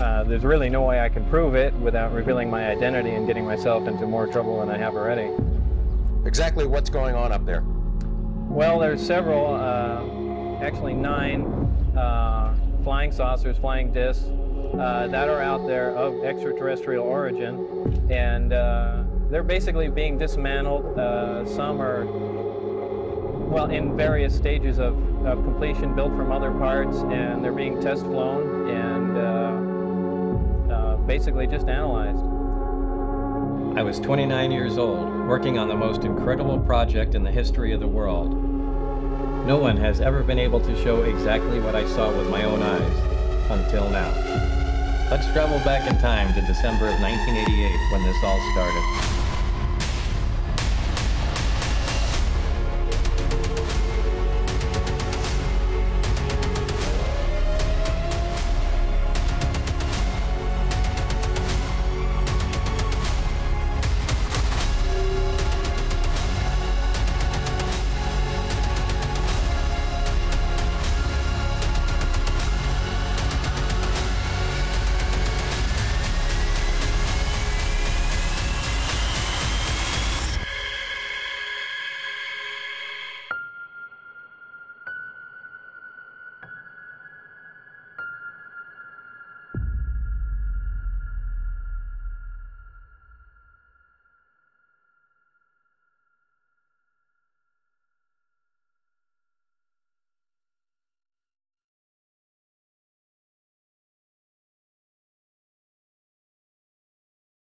uh, there's really no way I can prove it without revealing my identity and getting myself into more trouble than I have already. Exactly what's going on up there? Well, there's several, uh, actually nine uh, flying saucers, flying discs uh, that are out there of extraterrestrial origin, and uh, they're basically being dismantled. Uh, some are, well, in various stages of, of completion, built from other parts, and they're being test flown and uh, basically just analyzed. I was 29 years old, working on the most incredible project in the history of the world. No one has ever been able to show exactly what I saw with my own eyes, until now. Let's travel back in time to December of 1988 when this all started.